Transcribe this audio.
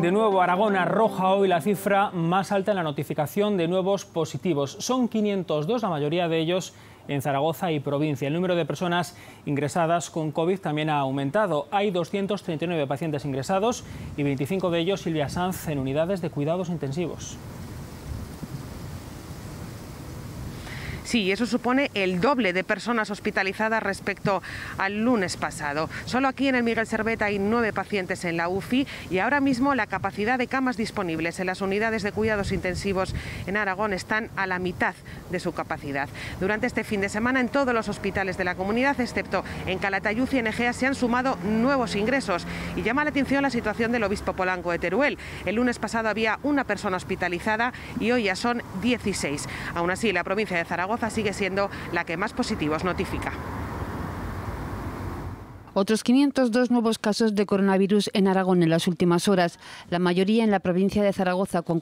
De nuevo, Aragón arroja hoy la cifra más alta en la notificación de nuevos positivos. Son 502, la mayoría de ellos en Zaragoza y provincia. El número de personas ingresadas con COVID también ha aumentado. Hay 239 pacientes ingresados y 25 de ellos, Silvia Sanz, en unidades de cuidados intensivos. Sí, eso supone el doble de personas hospitalizadas respecto al lunes pasado. Solo aquí en el Miguel Servet hay nueve pacientes en la UFI y ahora mismo la capacidad de camas disponibles en las unidades de cuidados intensivos en Aragón están a la mitad de su capacidad. Durante este fin de semana en todos los hospitales de la comunidad, excepto en Calatayud y en Egea, se han sumado nuevos ingresos y llama la atención la situación del obispo Polanco de Teruel. El lunes pasado había una persona hospitalizada y hoy ya son 16. Aún así, la provincia de Sigue siendo la que más positivos notifica. Otros 502 nuevos casos de coronavirus en Aragón en las últimas horas, la mayoría en la provincia de Zaragoza con